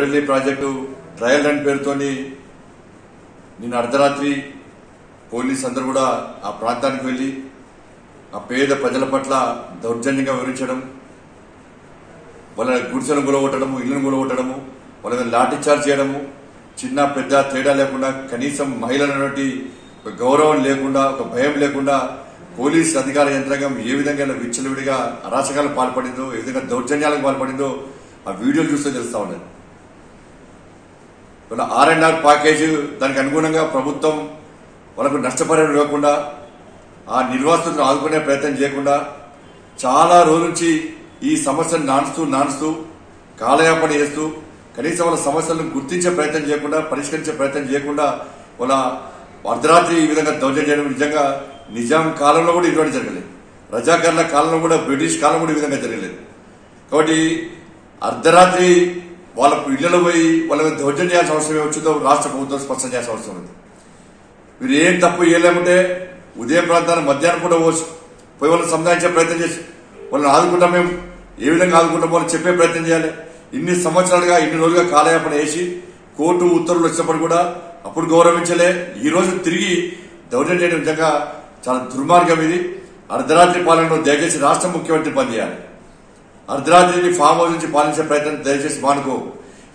Borelli project trial run పేరుతోని నిన్న అర్ధరాత్రి పోలీస్ అందరూ కూడా ఆ ప్రాంతానికి వెళ్ళి ఆ పేద ప్రజల పట్ల దౌర్జన్యంగా వివరించడం వాళ్ళ గుడిసెలను గులగొట్టడము ఇళ్ళను గులగొట్టడము వాళ్ళ మీద లాఠీ చార్జ్ చేయడము చిన్న పెద్ద తేడా లేకుండా కనీసం మహిళలటువంటి ఒక గౌరవం లేకుండా ఒక భయం లేకుండా పోలీస్ అధికార యంత్రాంగం ఏ విధంగా విచ్చలవిడిగా అరాచకాలకు పాల్పడిందో ఏ విధంగా దౌర్జన్యాలకు పాల్పడిందో ఆ వీడియోలు చూస్తే తెలుస్తా ఉన్నది ఆర్ అండ్ ఆర్ ప్యాకేజ్ దానికి అనుగుణంగా ప్రభుత్వం వాళ్ళకు నష్టపరిహారం ఇవ్వకుండా ఆ నిర్వాసితులను ఆదుకునే ప్రయత్నం చేయకుండా చాలా రోజుల నుంచి ఈ సమస్యను నానుస్తూ నానుస్తూ కాలయాపన చేస్తూ కనీసం వాళ్ళ సమస్యలను గుర్తించే ప్రయత్నం చేయకుండా పరిష్కరించే ప్రయత్నం చేయకుండా వాళ్ళ అర్ధరాత్రి ఈ విధంగా దౌర్జన్యం చేయడం నిజంగా నిజాం కాలంలో కూడా ఇటువంటి జరగలేదు. రజాకర్ల కాలంలో కూడా బ్రిటిష్ కాలం కూడా ఈ విధంగా జరగలేదు. కాబట్టి అర్ధరాత్రి వాళ్ళకు ఇళ్ళలో పోయి వాళ్ళ మీద దౌర్జన్యం చేయాల్సిన అవసరం ఏమొచ్చిందో రాష్ట్ర ప్రభుత్వం స్పష్టం చేయాల్సిన అవసరం ఉంది. వీరు ఏం తప్పు చేయలేకుంటే ఉదయం ప్రాంతాన్ని మధ్యాహ్నం కూడా పోసి పోయి వాళ్ళని సంధానించే ప్రయత్నం చేసి వాళ్ళని ఆదుకుంటాం మేము. ఏ విధంగా ఆదుకుంటాం వాళ్ళని చెప్పే ప్రయత్నం చేయాలి. ఇన్ని సంవత్సరాలుగా ఇన్ని రోజులుగా కాలయాపన వేసి కోర్టు ఉత్తర్వులు వచ్చినప్పుడు కూడా అప్పుడు గౌరవించలే. ఈ రోజు తిరిగి దౌర్జన్యం చేయడం నిజంగా చాలా దుర్మార్గం ఇది. అర్ధరాత్రి పాలనలో దయచేసి రాష్ట్ర ముఖ్యమంత్రి పనిచేయాలి. అర్ధరాత్రిని ఫామ్ హౌస్ నుంచి పాలించే ప్రయత్నం దయచేసి మానుకో.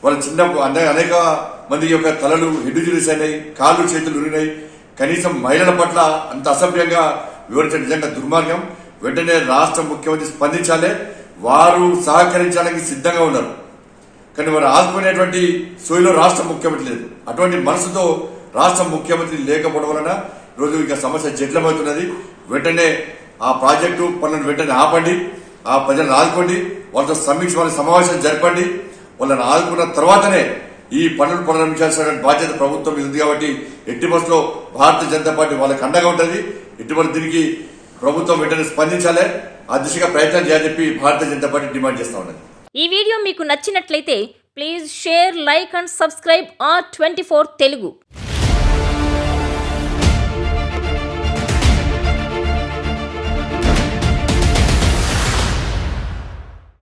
వాళ్ళ చిన్న అనే- అనేక మంది యొక్క తలలు హెడ్డుజులీస్ అయినాయి కాళ్ళు చేతులు ఉరినాయి కనీసం మహిళల పట్ల అంత అసభ్యంగా వివరించడం నిజంగా దుర్మార్గం. వెంటనే రాష్ట్ర ముఖ్యమంత్రి స్పందించాలి. వారు సహకరించడానికి సిద్ధంగా ఉన్నారు. కానీ వారు ఆదుకునేటువంటి సోయిలో రాష్ట్ర ముఖ్యమంత్రి లేదు. అటువంటి మనసుతో రాష్ట్ర ముఖ్యమంత్రి లేకపోవడం వలన ఈరోజు ఇక సమస్య జటిలమవుతున్నది వెంటనే ఆ ప్రాజెక్టు పనులను వెంటనే ఆపండి. ఆ ప్రజలను ఆదుకోండి వాళ్ళతో సమీక్ష వాళ్ళ సమావేశం జరపండి. వాళ్ళని ఆదుకున్న తర్వాతనే ఈ పనులు ప్రారంభించాల్సిన బాధ్యత ప్రభుత్వం మీద ఉంది కాబట్టి ఎట్టి బస్సులో భారతీయ జనతా పార్టీ వాళ్ళకి అండగా ఉంటుంది. ఎట్టి బస్సు దీనికి ప్రభుత్వం వెంటనే స్పందించాలి. ఆ దిశగా ప్రయత్నం చేయాలని చెప్పి భారతీయ జనతా పార్టీ డిమాండ్ చేస్తా ఉన్నది. ఈ వీడియో మీకు నచ్చినట్లయితే please share like and subscribe R twenty Telugu.